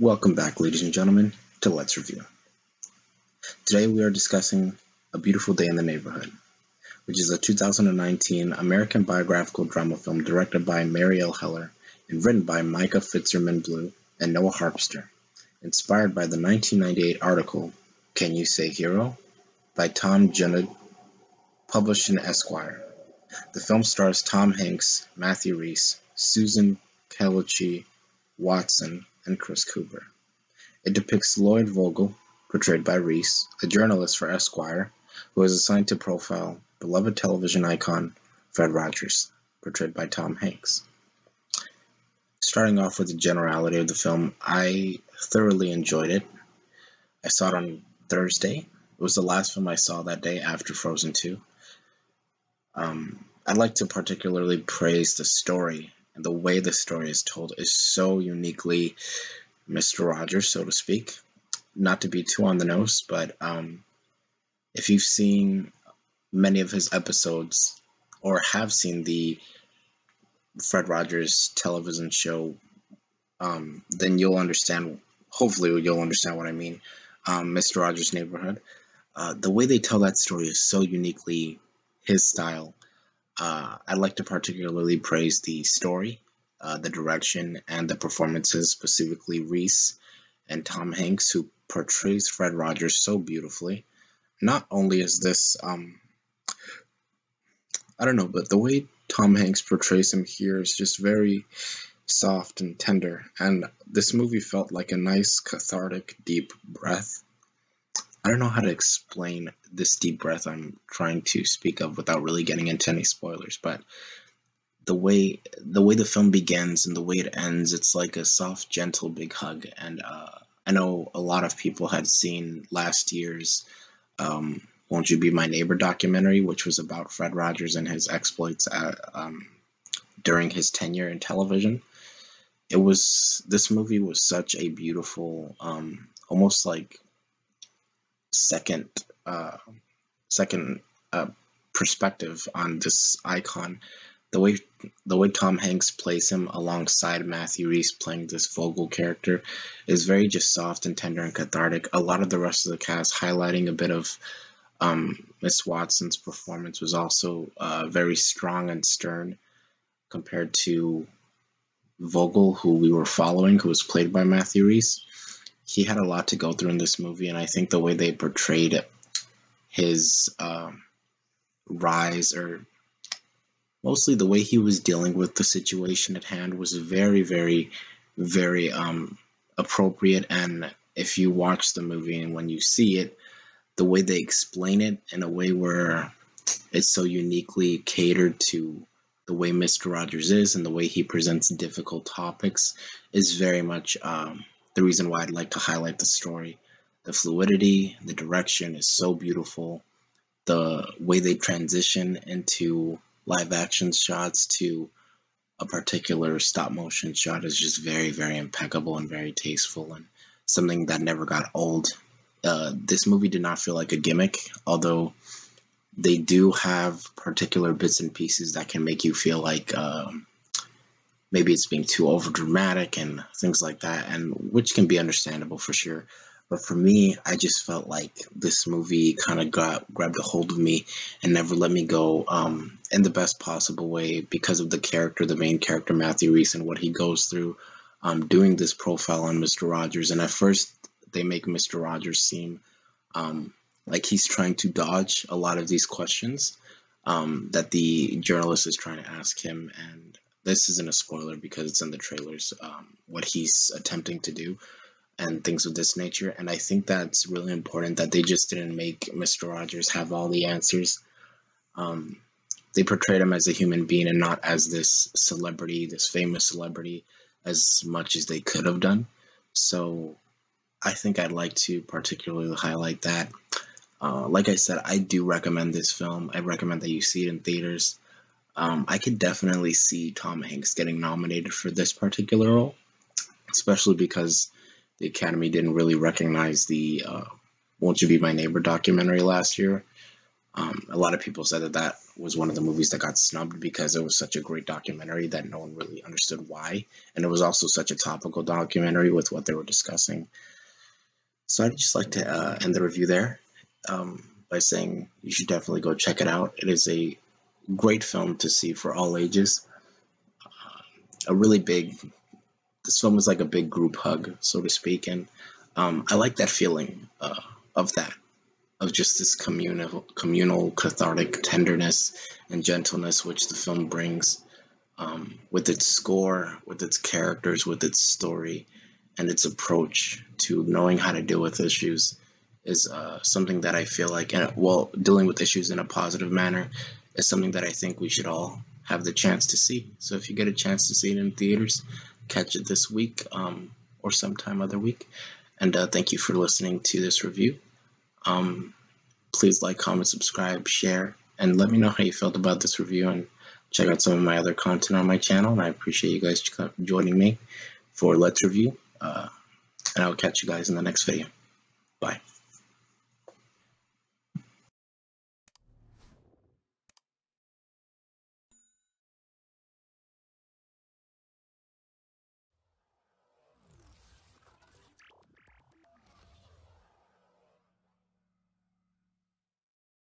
Welcome back, ladies and gentlemen, to Let's Review. Today we are discussing A Beautiful Day in the Neighborhood, which is a 2019 American biographical drama film directed by Marielle Heller and written by Micah Fitzerman Blue and Noah Harpster, inspired by the 1998 article Can You Say Hero? by Tom Judd, published in Esquire. The film stars Tom Hanks, Matthew Rhys, Susan Kelechi Watson, and Chris Cooper. It depicts Lloyd Vogel, portrayed by Rhys, a journalist for Esquire, who is assigned to profile beloved television icon Fred Rogers, portrayed by Tom Hanks. Starting off with the generality of the film, I thoroughly enjoyed it. I saw it on Thursday. It was the last film I saw that day after Frozen 2. Um, I'd like to particularly praise the story and the way the story is told is so uniquely Mr. Rogers, so to speak. Not to be too on the nose, but um, if you've seen many of his episodes or have seen the Fred Rogers television show, um, then you'll understand. Hopefully, you'll understand what I mean. Um, Mr. Rogers' Neighborhood. Uh, the way they tell that story is so uniquely his style uh, I'd like to particularly praise the story, uh, the direction, and the performances, specifically Rhys and Tom Hanks, who portrays Fred Rogers so beautifully. Not only is this, um, I don't know, but the way Tom Hanks portrays him here is just very soft and tender, and this movie felt like a nice, cathartic, deep breath I don't know how to explain this deep breath I'm trying to speak of without really getting into any spoilers, but the way the way the film begins and the way it ends, it's like a soft, gentle, big hug. And uh, I know a lot of people had seen last year's um, "Won't You Be My Neighbor" documentary, which was about Fred Rogers and his exploits at, um, during his tenure in television. It was this movie was such a beautiful, um, almost like second uh, second uh, perspective on this icon. The way the way Tom Hanks plays him alongside Matthew Rhys playing this Vogel character is very just soft and tender and cathartic. A lot of the rest of the cast highlighting a bit of um, Miss Watson's performance was also uh, very strong and stern compared to Vogel, who we were following, who was played by Matthew Rhys he had a lot to go through in this movie, and I think the way they portrayed his um, rise, or mostly the way he was dealing with the situation at hand, was very, very, very um, appropriate. And if you watch the movie and when you see it, the way they explain it in a way where it's so uniquely catered to the way Mr. Rogers is and the way he presents difficult topics is very much um, the reason why I'd like to highlight the story. The fluidity, the direction is so beautiful. The way they transition into live action shots to a particular stop motion shot is just very, very impeccable and very tasteful and something that never got old. Uh, this movie did not feel like a gimmick, although they do have particular bits and pieces that can make you feel like um, maybe it's being too over dramatic and things like that, and which can be understandable for sure. But for me, I just felt like this movie kind of got grabbed a hold of me and never let me go um, in the best possible way because of the character, the main character, Matthew Rhys and what he goes through um, doing this profile on Mr. Rogers. And at first, they make Mr. Rogers seem um, like he's trying to dodge a lot of these questions um, that the journalist is trying to ask him. And this isn't a spoiler because it's in the trailers, um, what he's attempting to do and things of this nature. And I think that's really important that they just didn't make Mr. Rogers have all the answers. Um, they portrayed him as a human being and not as this celebrity, this famous celebrity, as much as they could have done. So I think I'd like to particularly highlight that. Uh, like I said, I do recommend this film. I recommend that you see it in theaters um, I could definitely see Tom Hanks getting nominated for this particular role, especially because the Academy didn't really recognize the uh, "Won't You Be My Neighbor" documentary last year. Um, a lot of people said that that was one of the movies that got snubbed because it was such a great documentary that no one really understood why, and it was also such a topical documentary with what they were discussing. So I'd just like to uh, end the review there um, by saying you should definitely go check it out. It is a great film to see for all ages. A really big. This film is like a big group hug, so to speak, and um, I like that feeling uh, of that of just this communal, communal, cathartic tenderness and gentleness which the film brings, um, with its score, with its characters, with its story, and its approach to knowing how to deal with issues, is uh, something that I feel like, and well, dealing with issues in a positive manner, is something that I think we should all have the chance to see. So if you get a chance to see it in theaters, catch it this week um, or sometime other week. And uh, thank you for listening to this review. Um, please like, comment, subscribe, share, and let me know how you felt about this review and check out some of my other content on my channel. And I appreciate you guys joining me for Let's Review. Uh, and I'll catch you guys in the next video. Bye.